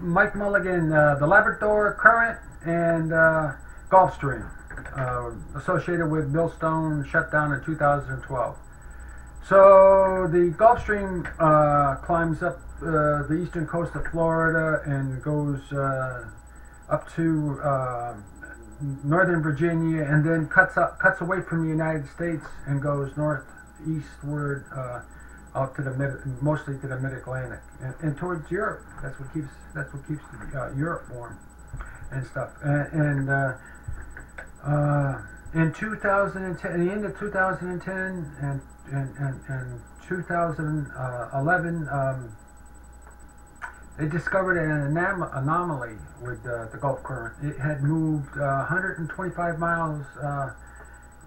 Mike Mulligan, uh, the Labrador Current and uh, Gulf Stream, uh, associated with Millstone, shut down in 2012. So the Gulf Stream uh, climbs up uh, the eastern coast of Florida and goes uh, up to uh, northern Virginia, and then cuts up, cuts away from the United States and goes northeastward out to the mid, mostly to the Mid Atlantic and, and towards Europe. That's what keeps that's what keeps the, uh, Europe warm and stuff. And, and uh, uh, in 2010, the end of 2010 and and, and, and 2011, um, they discovered an anom- anomaly with uh, the Gulf Current. It had moved uh, 125 miles uh,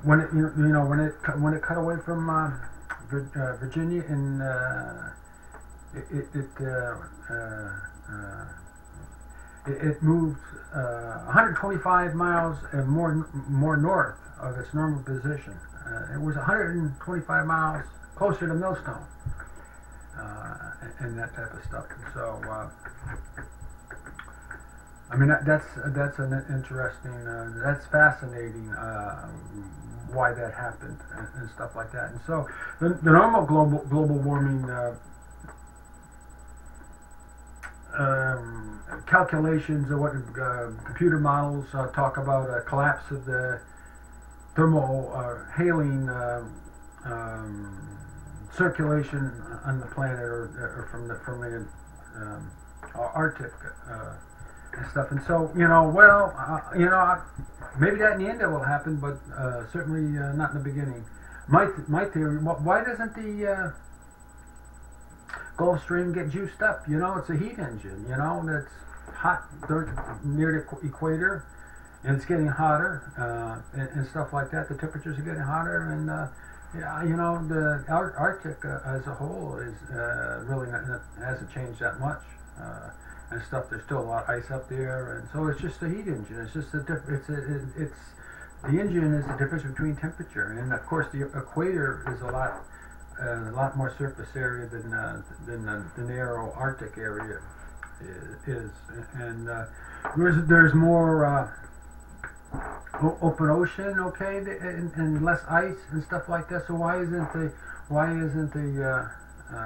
when it you, you know when it when it cut away from uh, uh, Virginia and uh, it it, it, uh, uh, uh, moved uh, 125 miles and more more north of its normal position. Uh, it was 125 miles closer to Millstone uh, and, that type of stuff. So, uh, I mean, that, that's that's an interesting, uh, that's fascinating. Uh, why that happened and, and stuff like that. And so, the, the normal global global warming uh, um, calculations or what uh, computer models uh, talk about a collapse of the thermal uh, haline um, um, circulation on the planet or, or from the from the um, Arctic uh, and stuff. And so, you know, well, uh, you know, I- maybe that in the end it will happen, but uh, certainly uh, not in the beginning. My th- my theory: wh- why doesn't the uh, Gulf Stream get juiced up? You know, it's a heat engine. You know, that's hot dirt near the equ- equator, and it's getting hotter uh, and, and stuff like that. The temperatures are getting hotter, and uh, yeah, you know, the Ar- Arctic uh, as a whole is uh, really not, hasn't changed that much. And stuff. There's still a lot of ice up there, and so it's just a heat engine. It's just a diff- it's a, it's the engine is the difference between temperature, and of course the equator is a lot uh, a lot more surface area than uh, than the narrow Arctic area is, and uh, there's there's more. Uh, open ocean, okay, and, and less ice and stuff like that. So why isn't the why isn't the uh,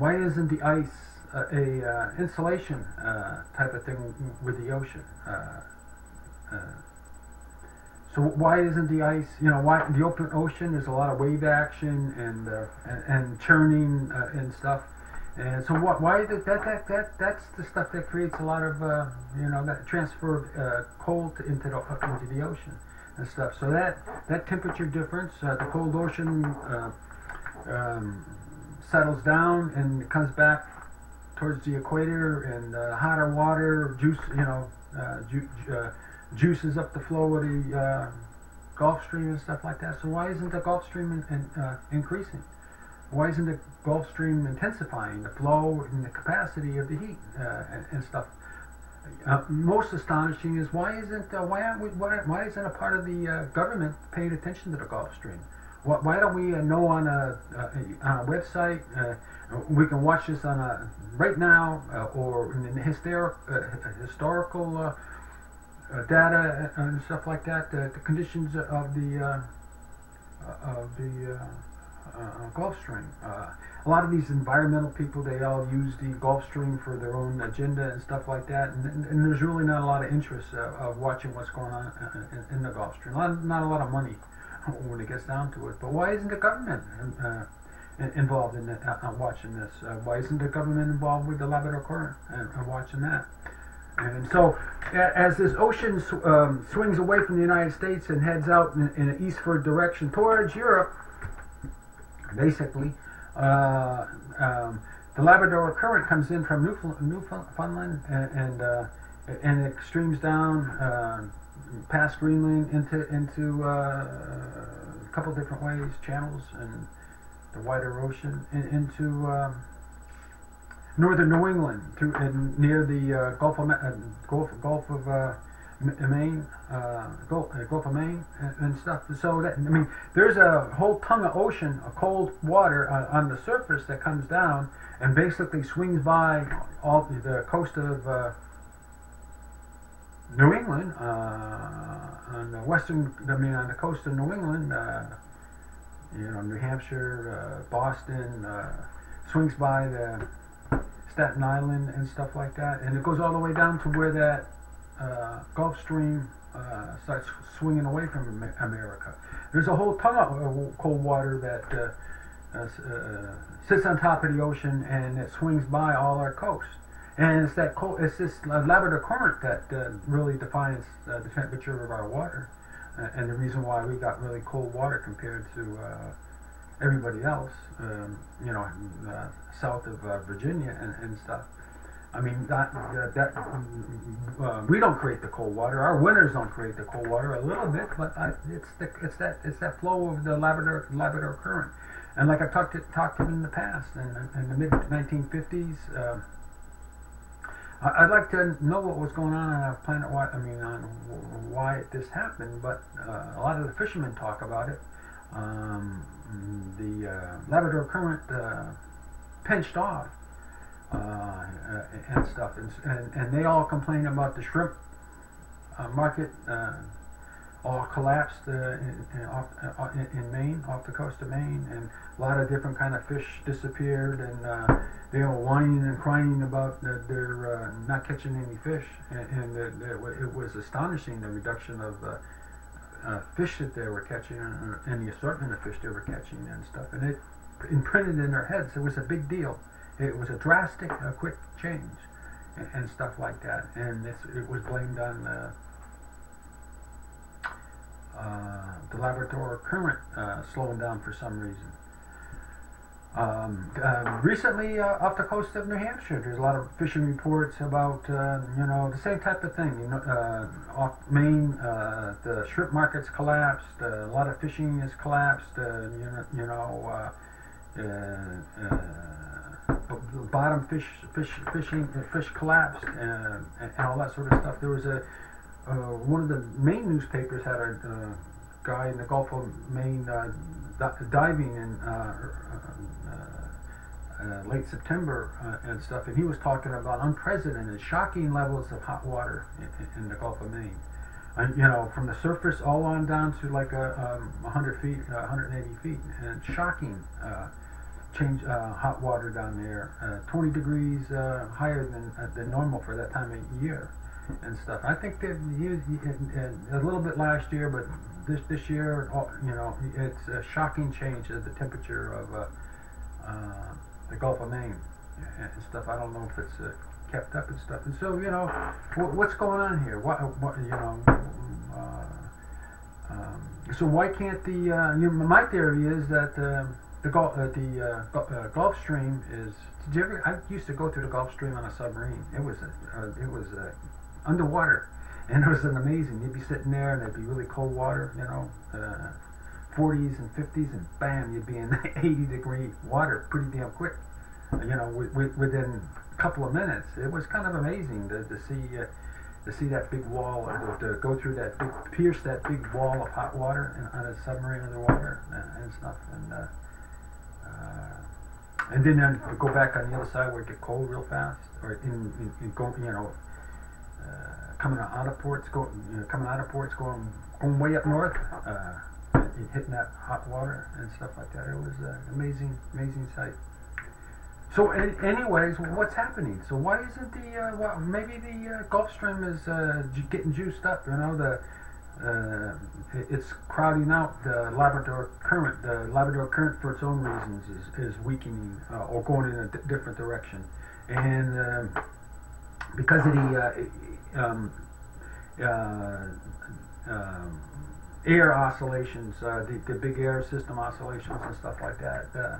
why isn't the ice uh, a uh, insulation uh, type of thing with the ocean? Uh, uh, so why isn't the ice? You know, why the open ocean? There's a lot of wave action and uh, and, and churning and stuff. And so what? Why that that that that that's the stuff that creates a lot of you know that transfer of cold into the into the ocean and stuff. So that that temperature difference, the cold ocean um, settles down and comes back towards the equator, and uh, hotter water juice you know uh, ju- uh, juices up the flow of the uh, Gulf Stream and stuff like that. So why isn't the Gulf Stream in, in, uh, increasing? Why isn't the Gulf Stream intensifying the flow and the capacity of the heat uh, and, and stuff? Most astonishing is why isn't why aren't we why, why isn't a part of the government paying attention to the Gulf Stream? Why, don't we uh, know on a, a website? Uh, we can watch this on a right now uh, or in the hysteric, historical data and stuff like that. The conditions of the of the uh, Gulf Stream. Uh, a lot of these environmental people, they all use the Gulf Stream for their own agenda and stuff like that, and, and, and there's really not a lot of interest uh, of watching what's going on in, in the Gulf Stream. Not, not a lot of money when it gets down to it. But why isn't the government uh, involved in it, uh, uh, watching this? Uh, why isn't the government involved with the Labrador Current and, and watching that? And so, as this ocean sw- um, swings away from the United States and heads out in, in an eastward direction towards Europe, basically, uh, um, the Labrador Current comes in from Newfoundland, Newfoundland and and, uh, and it streams down uh, past Greenland into into uh, a couple different ways, channels, and the wider ocean, into um, northern New England, through and near the uh, Gulf of uh, Gulf, Gulf of uh, Maine, uh, Gulf, uh, Gulf of Maine, and, and stuff. So that I mean, there's a whole tongue of ocean, of cold water uh, on the surface that comes down and basically swings by all the coast of uh, New England, uh, on the western, I mean, on the coast of New England, uh, you know, New Hampshire, uh, Boston, uh, swings by the Staten Island and stuff like that, and it goes all the way down to where that uh, Gulf Stream uh, starts swinging away from America. There's a whole ton of cold water that sits on top of the ocean and it swings by all our coast. And it's that cold, it's this Labrador current that uh, really defines uh, the temperature of our water, uh, and the reason why we got really cold water compared to uh, everybody else, um, you know, south of uh, Virginia and, and stuff. I mean, that, that uh, we don't create the cold water. Our winters don't create the cold water a little bit, but I, it's the, it's that it's that flow of the Labrador Labrador current. And like I've talked to, talked to in the past, in, in the mid 1950s, uh, I- I'd like to know what was going on on our planet. Why I mean, on wh- why this happened. But uh, a lot of the fishermen talk about it. Um, the uh, Labrador current uh, pinched off uh, uh, and stuff, and, and and they all complain about the shrimp uh, market uh, all collapsed uh, in, in, off, uh, in, in Maine, off the coast of Maine, and a lot of different kind of fish disappeared, and uh, they were whining and crying about that they're uh, not catching any fish, and, and it was astonishing the reduction of uh, uh, fish that they were catching, and, the assortment of fish they were catching and stuff, and it imprinted in their heads. It was a big deal. It was a drastic, a quick change, and, and stuff like that, and it was blamed on. Uh, the Labrador current uh, slowing down for some reason. Um, uh, recently, uh, off the coast of New Hampshire, there's a lot of fishing reports about uh, you know the same type of thing. You know, off Maine, the shrimp market's collapsed. A lot of fishing has collapsed. You know, you know bottom fish, fish, fishing, fish collapsed, and, and all that sort of stuff. There was a uh, one of the main newspapers had a uh, guy in the Gulf of Maine uh, di- diving in uh, uh, uh, late September and stuff, and he was talking about unprecedented, shocking levels of hot water in, in the Gulf of Maine. And you know, from the surface all on down to like a, um, 100 feet, uh, 180 feet, and shocking change uh, hot water down there, uh, 20 degrees uh, higher than than normal for that time of year and stuff. I think they've used a little bit last year, but this this year, you know, it's a shocking change of the temperature of uh, uh, the Gulf of Maine and stuff. I don't know if it's uh, kept up and stuff. And so, you know, wh- what's going on here? What, what you know? Uh, um, so why can't the? Uh, you my theory is that um the Gulf, uh, the uh, uh, Gulf Stream is. Did you ever? I used to go through the Gulf Stream on a submarine. It was a, uh, it was uh, underwater, and it was amazing. You'd be sitting there, and it'd be really cold water, you know, uh, 40s and 50s, and bam, you'd be in 80 degree water pretty damn quick. Uh, You know, wi- wi- within a couple of minutes. It was kind of amazing to, to see. Uh, to see that big wall, uh, to go through that big, pierce that big wall of hot water in, on a submarine underwater and, and stuff, and uh, uh, and then uh, go back on the other side where it get cold real fast, or in, in, in go, you know, uh, coming out of ports, go, know, coming out of ports, going going way up north, uh, and hitting that hot water and stuff like that. It was an amazing, amazing sight. So, anyways, what's happening? So, why isn't the uh, well, maybe the uh, Gulf Stream is uh, getting juiced up? You know, the uh, it's crowding out the Labrador current. The Labrador current, for its own reasons, is, is weakening uh, or going in a different direction, and um, because of the uh, um, uh, um, air oscillations, uh, the, the big air system oscillations and stuff like that. Uh,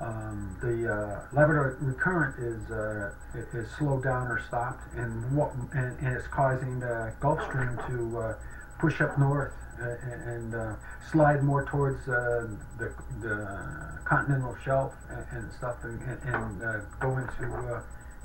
um, the uh, Labrador recurrent is uh, is slowed down or stopped, and what and, and it's causing the Gulf Stream to uh, push up north and, and slide more towards the the continental shelf and, and stuff, and, and, go into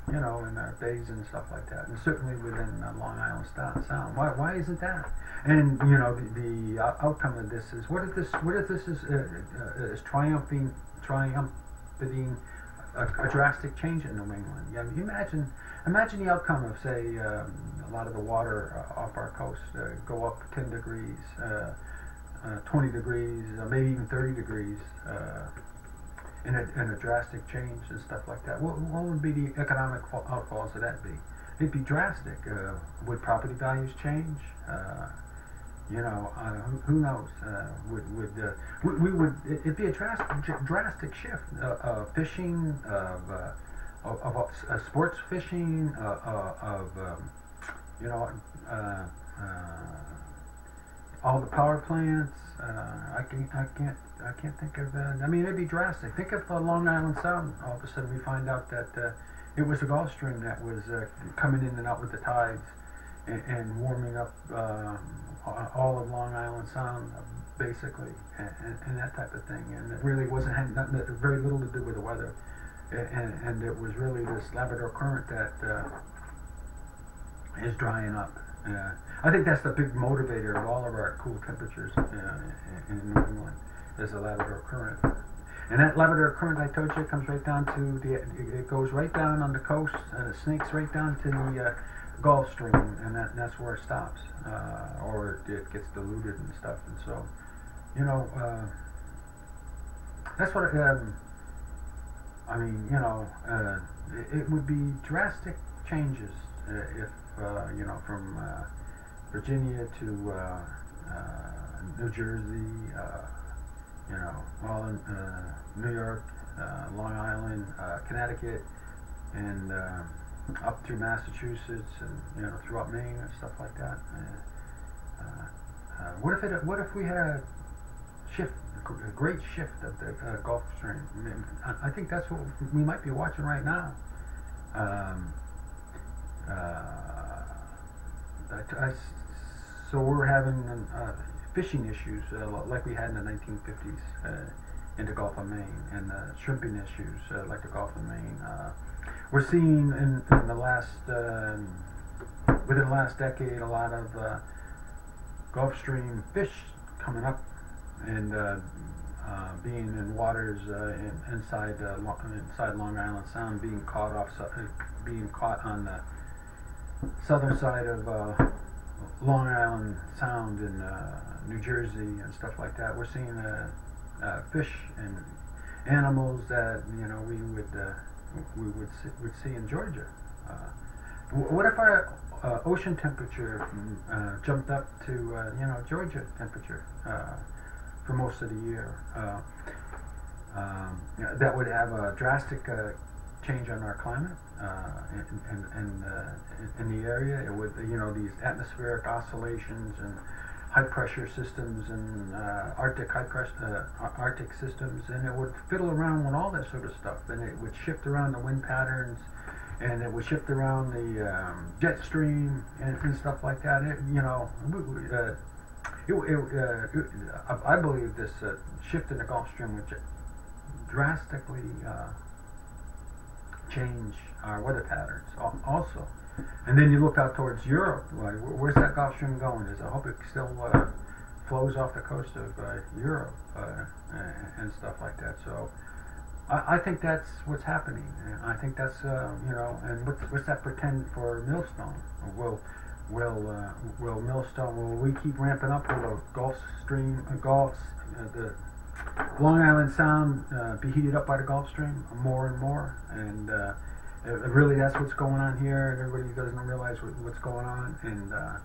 you know, in our bays and stuff like that, and certainly within uh, Long Island Sound. Why, why isn't that? And you know, the, the uh, outcome of this is what if this, what if this is uh, uh, is triumphing, triumphing a, a, drastic change in New England? Yeah, imagine, imagine the outcome of say um, a lot of the water uh, off our coast uh, go up 10 degrees, uh, 20 degrees, maybe even 30 degrees in a, in a drastic change and stuff like that. What, what would be the economic outfalls of that be? It'd be drastic. Uh, would property values change? Uh, you know, uh, who, who, knows? Uh, would would uh, we, we, would it'd be a drastic drastic shift of fishing of of, of sports fishing of um, you know all the power plants. I can I can't I can't think of that. I mean, it'd be drastic. Think of uh, Long Island Sound. All of a sudden, we find out that uh, it was the Gulf Stream that was uh, coming in and out with the tides and, and warming up um, all of Long Island Sound, basically, and, and, and, that type of thing. And it really wasn't had nothing, very little to do with the weather. And, and it was really this Labrador current that uh, is drying up. Uh, I think that's the big motivator of all of our cool temperatures uh, in New England is the Labrador Current. And that Labrador Current, I told you, comes right down to the, it goes right down on the coast and it snakes right down to the uh, Gulf Stream, and that, that's where it stops, uh, or it gets diluted and stuff. And so, you know, uh, that's what, um, I mean, you know, uh, it, it, would be drastic changes uh, if, uh, you know, from Virginia to New Jersey, in uh, New York, uh, Long Island, uh, Connecticut, and uh, up through Massachusetts, and you know, throughout Maine and stuff like that. Uh, uh, what if it? What if we had a shift, a great shift of the Gulf Stream? I, I, I, think that's what we might be watching right now. Um, I, so we're having fishing issues uh, like we had in the 1950s uh, in the Gulf of Maine and uh, shrimping issues uh, like the Gulf of Maine. Uh, we're seeing in, in the last, um, within the last decade, a lot of uh, Gulf Stream fish coming up and being in waters in, inside inside Long Island Sound, being caught off, being caught on the southern side of Long Island Sound in New Jersey and stuff like that. We're seeing uh, uh, fish and animals that you know we would uh, we would see, would see in Georgia. Uh, what if our uh, ocean temperature uh, jumped up to you know Georgia temperature for most of the year? Um, that would have a drastic change on our climate in, in, in, in, the area. It would, you know, these atmospheric oscillations and high pressure systems and uh, Arctic high pressure uh, Arctic systems, and it would fiddle around with all that sort of stuff, and it would shift around the wind patterns, and it would shift around the um, jet stream and, and, stuff like that. It, you know, uh, it, it, uh, I believe this uh, shift in the Gulf Stream would drastically uh, change our weather patterns also. And then you look out towards Europe. Like, where's that Gulf Stream going? Is I hope it still uh, flows off the coast of uh, Europe uh, and stuff like that. So I, I, think that's what's happening. And I think that's uh, you know. And what's, what's that pretend for Millstone? Will will uh, will Millstone? Will we keep ramping up? Will the Gulf Stream, uh, Gulf, the Long Island Sound be heated up by the Gulf Stream more and more? And uh, really that's what's going on here, and everybody doesn't realize what, what's going on, and uh,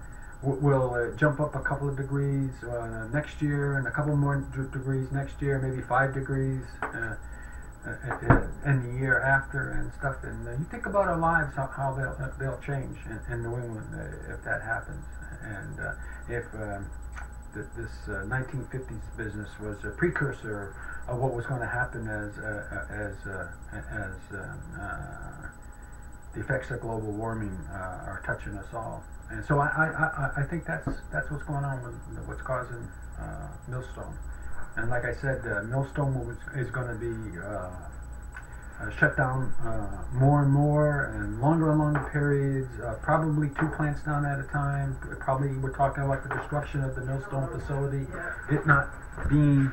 we'll uh, jump up a couple of degrees uh, next year, and a couple more degrees next year, maybe five degrees, uh, and the year after, and stuff. And you think about our lives, how, how they'll they'll change in, in New England if that happens, and if um, this 1950s business was a precursor of what was going to happen as as as um, the effects of global warming uh, are touching us all. And so I, I, I, I think that's that's what's going on with what's causing uh, millstone. And like I said, uh, millstone is going to be uh, uh, shut down uh, more and more and longer and longer periods. Uh, probably two plants down at a time. Probably we're talking about the destruction of the millstone facility, it not being